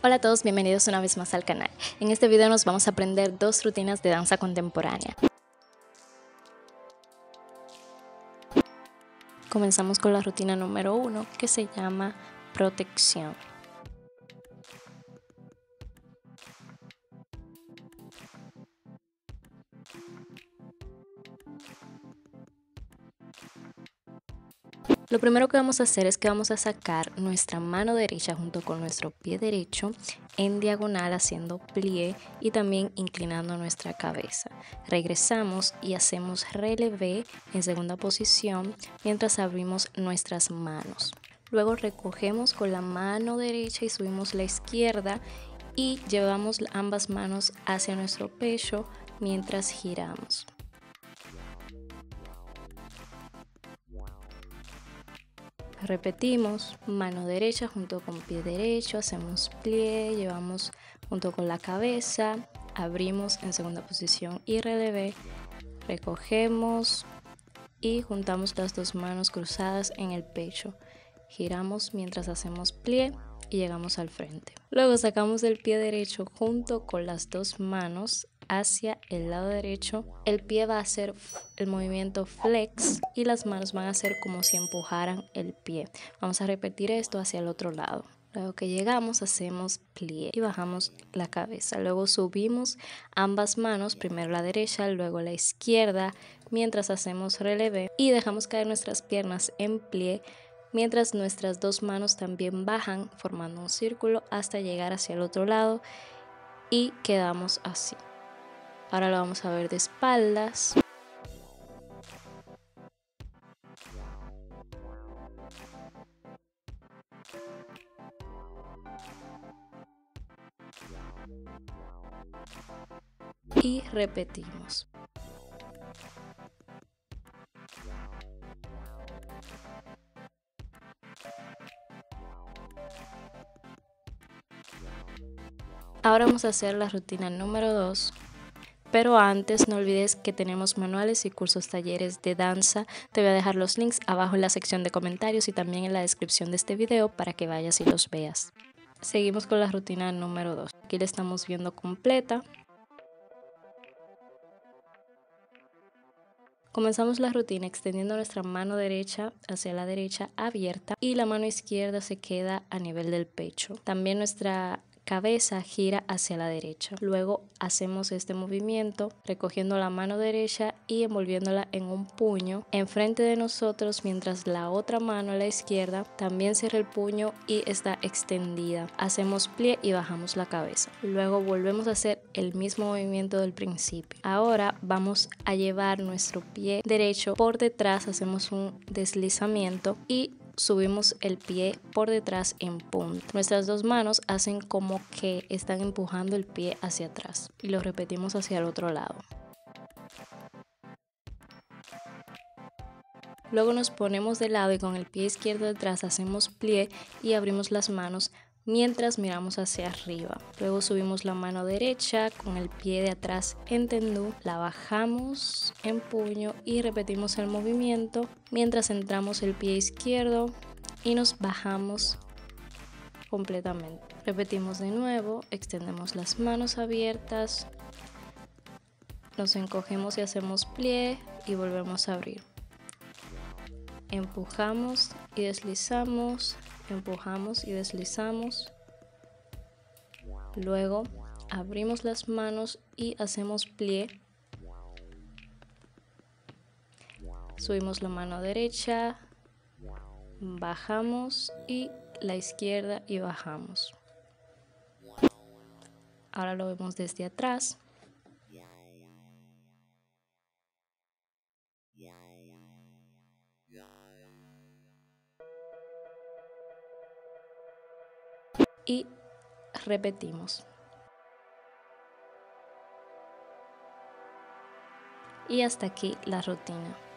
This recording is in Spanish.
Hola a todos, bienvenidos una vez más al canal. En este video nos vamos a aprender dos rutinas de danza contemporánea. Comenzamos con la rutina número uno que se llama protección. Lo primero que vamos a hacer es que vamos a sacar nuestra mano derecha junto con nuestro pie derecho en diagonal haciendo plié y también inclinando nuestra cabeza. Regresamos y hacemos relevé en segunda posición mientras abrimos nuestras manos. Luego recogemos con la mano derecha y subimos la izquierda y llevamos ambas manos hacia nuestro pecho mientras giramos. Repetimos, mano derecha junto con pie derecho, hacemos plie, llevamos junto con la cabeza, abrimos en segunda posición y relevé, recogemos y juntamos las dos manos cruzadas en el pecho. Giramos mientras hacemos plie y llegamos al frente. Luego sacamos el pie derecho junto con las dos manos hacia el lado derecho, el pie va a hacer el movimiento flex y las manos van a hacer como si empujaran el pie. Vamos a repetir esto hacia el otro lado. Luego que llegamos hacemos plie y bajamos la cabeza. Luego subimos ambas manos, primero la derecha, luego la izquierda, mientras hacemos relevé y dejamos caer nuestras piernas en plie mientras nuestras dos manos también bajan formando un círculo hasta llegar hacia el otro lado y quedamos así. Ahora lo vamos a ver de espaldas. Y repetimos. Ahora vamos a hacer la rutina número 2 pero antes no olvides que tenemos manuales y cursos talleres de danza. Te voy a dejar los links abajo en la sección de comentarios y también en la descripción de este video para que vayas y los veas. Seguimos con la rutina número 2. Aquí la estamos viendo completa. Comenzamos la rutina extendiendo nuestra mano derecha hacia la derecha abierta y la mano izquierda se queda a nivel del pecho. También nuestra cabeza gira hacia la derecha. Luego hacemos este movimiento recogiendo la mano derecha y envolviéndola en un puño enfrente de nosotros mientras la otra mano a la izquierda también cierra el puño y está extendida. Hacemos plie y bajamos la cabeza. Luego volvemos a hacer el mismo movimiento del principio. Ahora vamos a llevar nuestro pie derecho por detrás, hacemos un deslizamiento y subimos el pie por detrás en punto. Nuestras dos manos hacen como que están empujando el pie hacia atrás y lo repetimos hacia el otro lado. Luego nos ponemos de lado y con el pie izquierdo detrás hacemos plie y abrimos las manos mientras miramos hacia arriba. Luego subimos la mano derecha con el pie de atrás en tendú, la bajamos en puño y repetimos el movimiento mientras entramos el pie izquierdo y nos bajamos completamente. Repetimos de nuevo, extendemos las manos abiertas, nos encogemos y hacemos plie y volvemos a abrir. Empujamos y deslizamos, empujamos y deslizamos. Luego abrimos las manos y hacemos plie. Subimos la mano derecha, bajamos y la izquierda y bajamos. Ahora lo vemos desde atrás. Y repetimos. Y hasta aquí la rutina.